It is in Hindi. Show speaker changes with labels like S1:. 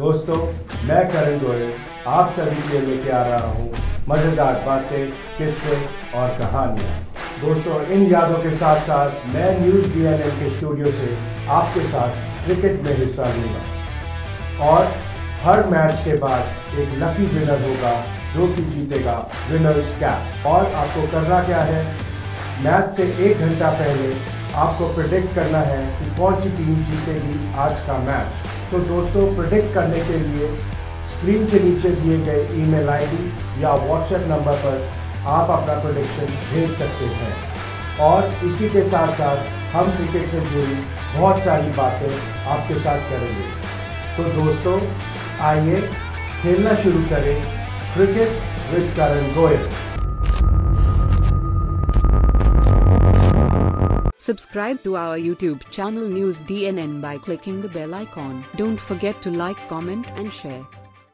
S1: दोस्तों, मैं करण गोयल आप सभी के लेके आ रहा हूँ मज़ेदार बातें, किस्से और कहानियाँ। दोस्तों, इन यादों के साथ साथ मैं न्यूज़ डीएनएल के स्टूडियो से आपके साथ क्रिकेट में हिस्सा लूँगा। और हर मैच के बाद एक लकी विनर होगा, जो कि जीतेगा विनर्स कैप और आपको करना क्या है? मैच से एक घंटा पहले आपको प्रिडिक्ट करना है कि कौन सी टीम जीतेगी आज का मैच। तो दोस्तों प्रिडिक्ट करने के लिए स्क्रीन के नीचे दिए गए ईमेल आईडी या व्हाट्सएप नंबर पर आप अपना प्रोडिक्शन भेज सकते हैं। और इसी के साथ साथ हम क्रिकेट से जुड़ी बहुत सारी बातें आपके साथ करेंगे। तो दोस्तों, आइए खेलना शुरू करें cricket with Karan Goyal
S2: Subscribe to our YouTube channel News DNN by clicking the bell icon. Don't forget to like, comment, and share.